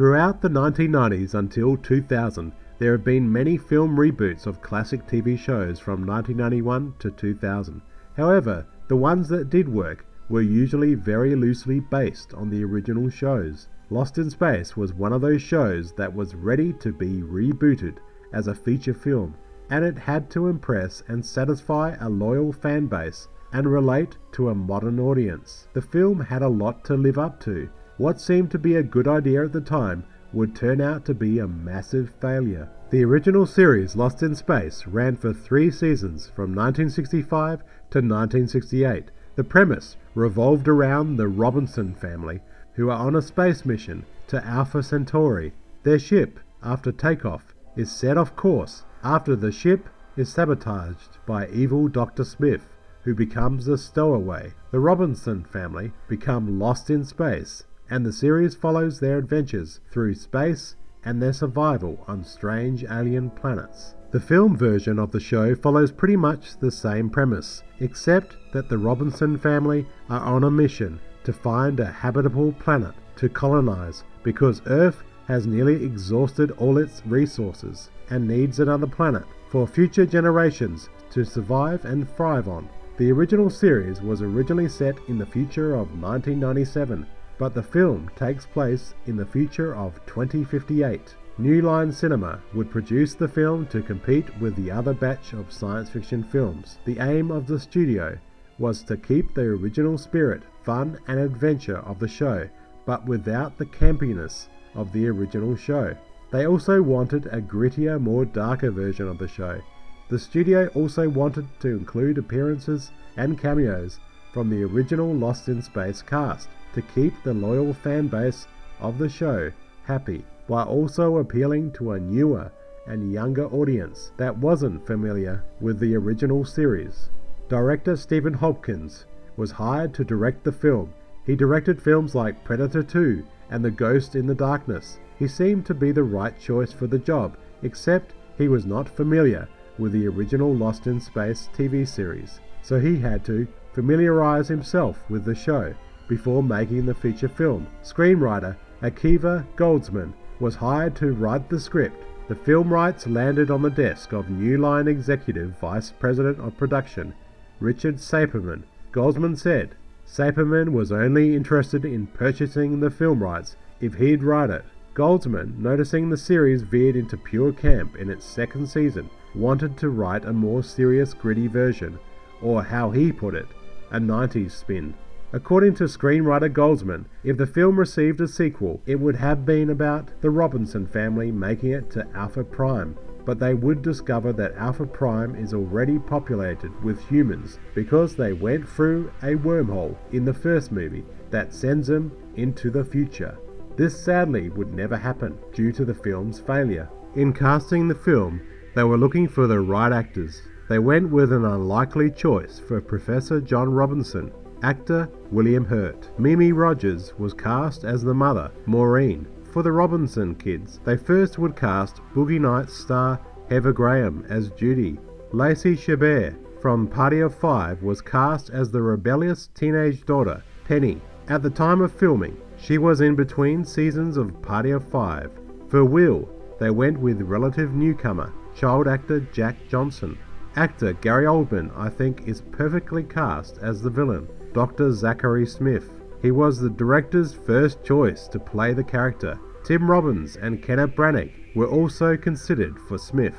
Throughout the 1990s until 2000, there have been many film reboots of classic TV shows from 1991 to 2000. However, the ones that did work were usually very loosely based on the original shows. Lost in Space was one of those shows that was ready to be rebooted as a feature film, and it had to impress and satisfy a loyal fan base and relate to a modern audience. The film had a lot to live up to. What seemed to be a good idea at the time would turn out to be a massive failure. The original series Lost in Space ran for three seasons from 1965 to 1968. The premise revolved around the Robinson family, who are on a space mission to Alpha Centauri. Their ship, after takeoff, is set off course after the ship is sabotaged by evil Dr. Smith, who becomes a stowaway. The Robinson family become lost in space, and the series follows their adventures through space and their survival on strange alien planets. The film version of the show follows pretty much the same premise, except that the Robinson family are on a mission to find a habitable planet to colonize because Earth has nearly exhausted all its resources and needs another planet for future generations to survive and thrive on. The original series was originally set in the future of 1997, but the film takes place in the future of 2058. New Line Cinema would produce the film to compete with the other batch of science fiction films. The aim of the studio was to keep the original spirit, fun, and adventure of the show, but without the campiness of the original show. They also wanted a grittier, more darker version of the show. The studio also wanted to include appearances and cameos from the original Lost in Space cast to keep the loyal fan base of the show happy while also appealing to a newer and younger audience that wasn't familiar with the original series. Director Stephen Hopkins was hired to direct the film. He directed films like Predator 2 and The Ghost in the Darkness. He seemed to be the right choice for the job, except he was not familiar with the original Lost in Space TV series, so he had to familiarize himself with the show before making the feature film. Screenwriter Akiva Goldsman was hired to write the script. The film rights landed on the desk of New Line Executive Vice President of Production, Richard Saperman. Goldsman said, Saperman was only interested in purchasing the film rights if he'd write it. Goldsman, noticing the series veered into pure camp in its second season, wanted to write a more serious, gritty version, or how he put it, a 90s spin. According to screenwriter Goldsman, if the film received a sequel, it would have been about the Robinson family making it to Alpha Prime, but they would discover that Alpha Prime is already populated with humans because they went through a wormhole in the first movie that sends them into the future. This sadly would never happen due to the film's failure. In casting the film, they were looking for the right actors. They went with an unlikely choice for Professor John Robinson, Actor William Hurt. Mimi Rogers was cast as the mother, Maureen. For the Robinson kids, they first would cast Boogie Nights star Heather Graham as Judy. Lacey Chabert from Party of Five was cast as the rebellious teenage daughter, Penny. At the time of filming, she was in between seasons of Party of Five. For Will, they went with relative newcomer, child actor Jack Johnson. Actor Gary Oldman, I think, is perfectly cast as the villain. Dr. Zachary Smith. He was the director's first choice to play the character. Tim Robbins and Kenneth Branagh were also considered for Smith.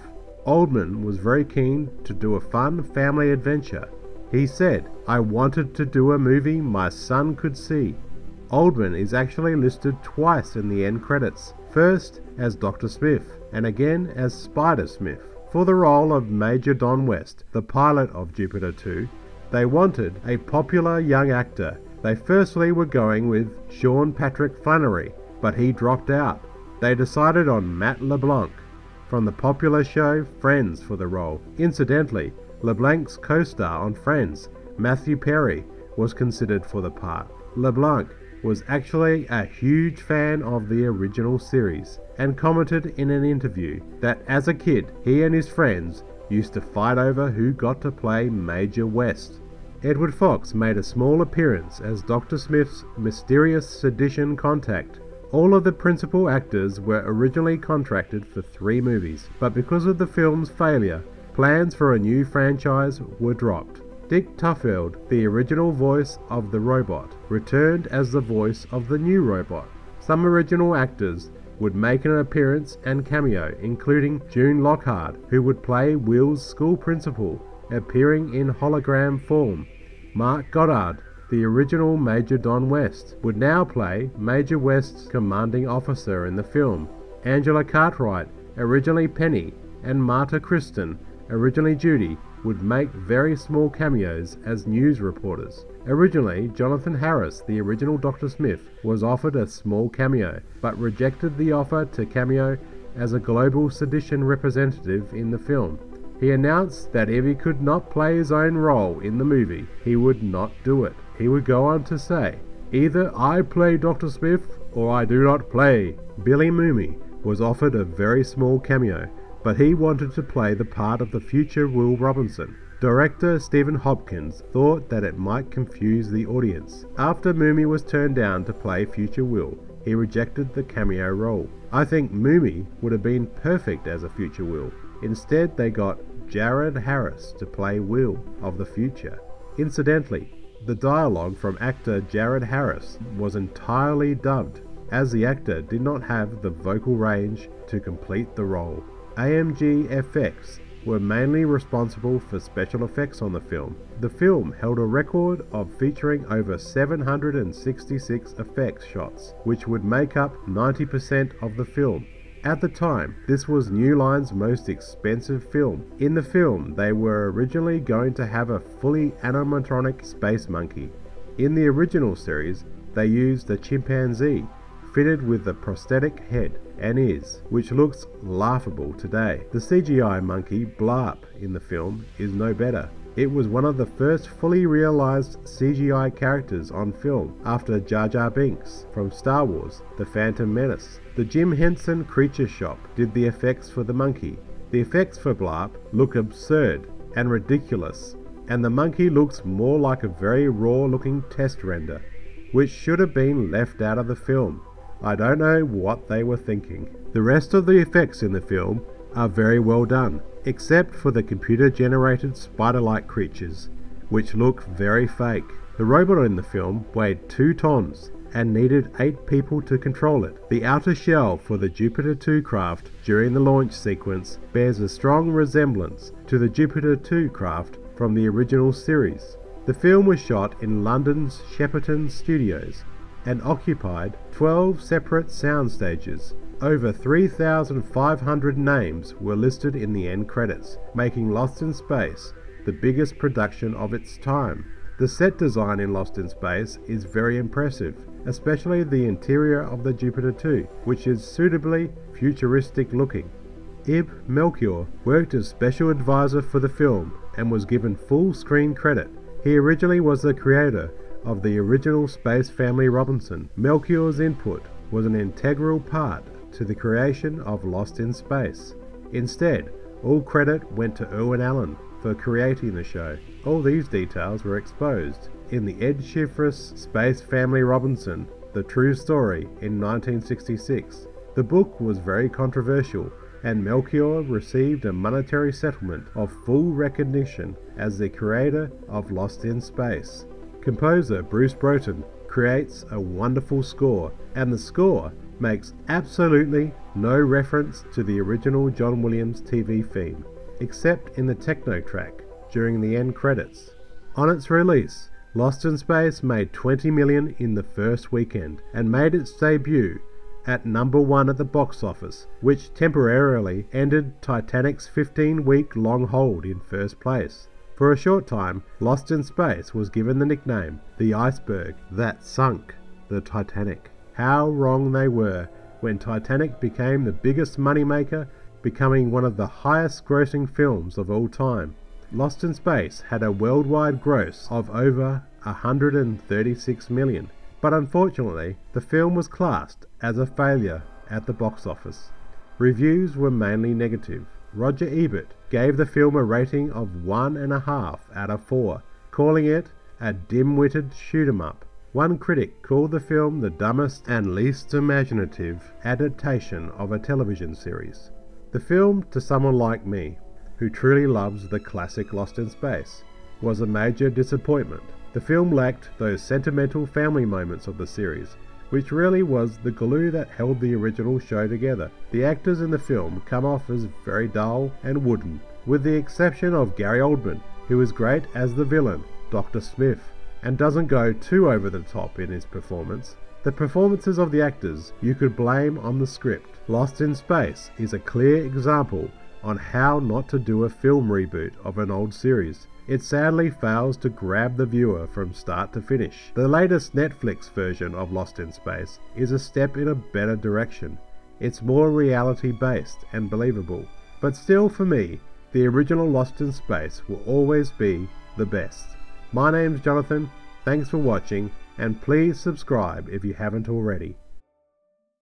Oldman was very keen to do a fun family adventure. He said, I wanted to do a movie my son could see. Oldman is actually listed twice in the end credits, first as Dr. Smith and again as Spider Smith. For the role of Major Don West, the pilot of Jupiter 2, they wanted a popular young actor. They firstly were going with Sean Patrick Flanery, but he dropped out. They decided on Matt LeBlanc from the popular show Friends for the role. Incidentally, LeBlanc's co-star on Friends, Matthew Perry, was considered for the part. LeBlanc was actually a huge fan of the original series and commented in an interview that as a kid he and his friends used to fight over who got to play Major West. Edward Fox made a small appearance as Dr. Smith's mysterious sedition contact All of the principal actors were originally contracted for three movies, but because of the film's failure, plans for a new franchise were dropped. Dick Tufeld, the original voice of the robot, returned as the voice of the new robot. Some original actors would make an appearance and cameo, including June Lockhart, who would play Will's school principal, appearing in hologram form. Mark Goddard, the original Major Don West, would now play Major West's commanding officer in the film. Angela Cartwright, originally Penny, and Marta Kristen, originally Judy, would make very small cameos as news reporters. Originally, Jonathan Harris, the original Dr. Smith, was offered a small cameo, but rejected the offer to cameo as a global sedition representative in the film. He announced that if he could not play his own role in the movie, he would not do it. He would go on to say, Either I play Dr. Smith or I do not play. Billy Mumy was offered a very small cameo, but he wanted to play the part of the future Will Robinson. Director Stephen Hopkins thought that it might confuse the audience. After Mumy was turned down to play future Will, he rejected the cameo role. I think Mumy would have been perfect as a future Will. Instead, they got Jared Harris to play Will of the future. Incidentally, the dialogue from actor Jared Harris was entirely dubbed, as the actor did not have the vocal range to complete the role. AMG FX were mainly responsible for special effects on the film. The film held a record of featuring over 766 effects shots, which would make up 90% of the film. At the time, this was New Line's most expensive film. In the film, they were originally going to have a fully animatronic space monkey. In the original series, they used a chimpanzee fitted with a prosthetic head and ears, which looks laughable today. The CGI monkey Blarp in the film is no better. It was one of the first fully realized CGI characters on film after Jar Jar Binks from Star Wars The Phantom Menace. The Jim Henson Creature Shop did the effects for the monkey. The effects for Blarp look absurd and ridiculous, and the monkey looks more like a very raw looking test render, which should have been left out of the film. I don't know what they were thinking. The rest of the effects in the film are very well done, except for the computer generated spider like creatures, which look very fake. The robot in the film weighed 2 tons and needed 8 people to control it. The outer shell for the Jupiter 2 craft during the launch sequence bears a strong resemblance to the Jupiter 2 craft from the original series. The film was shot in London's Shepperton Studios and occupied 12 separate sound stages. Over 3,500 names were listed in the end credits, making Lost in Space the biggest production of its time. The set design in Lost in Space is very impressive, especially the interior of the Jupiter 2, which is suitably futuristic looking. Ib Melchior worked as special advisor for the film and was given full screen credit. He originally was the creator of the original Space Family Robinson, Melchior's input was an integral part to the creation of Lost in Space. Instead, all credit went to Irwin Allen for creating the show. All these details were exposed in the Ed Shifres Space Family Robinson, The True Story in 1966. The book was very controversial and Melchior received a monetary settlement of full recognition as the creator of Lost in Space. Composer Bruce Broughton creates a wonderful score, and the score makes absolutely no reference to the original John Williams TV theme, except in the techno track during the end credits. On its release, Lost in Space made 20 million in the first weekend and made its debut at number one at the box office, which temporarily ended Titanic's 15 week long hold in first place. For a short time, Lost in Space was given the nickname the iceberg that sunk the Titanic. How wrong they were when Titanic became the biggest moneymaker, becoming one of the highest grossing films of all time. Lost in Space had a worldwide gross of over 136 million, but unfortunately, the film was classed as a failure at the box office. Reviews were mainly negative. Roger Ebert gave the film a rating of one and a half out of four, calling it a dim-witted shoot 'em up. One critic called the film the dumbest and least imaginative adaptation of a television series. The film, to someone like me, who truly loves the classic Lost in Space, was a major disappointment. The film lacked those sentimental family moments of the series, which really was the glue that held the original show together. The actors in the film come off as very dull and wooden, with the exception of Gary Oldman, who is great as the villain, Dr. Smith, and doesn't go too over the top in his performance. The performances of the actors you could blame on the script. Lost in Space is a clear example on how not to do a film reboot of an old series. It sadly fails to grab the viewer from start to finish. The latest Netflix version of Lost in Space is a step in a better direction. It's more reality based and believable. But still, for me, the original Lost in Space will always be the best. My name's Jonathan, thanks for watching, and please subscribe if you haven't already.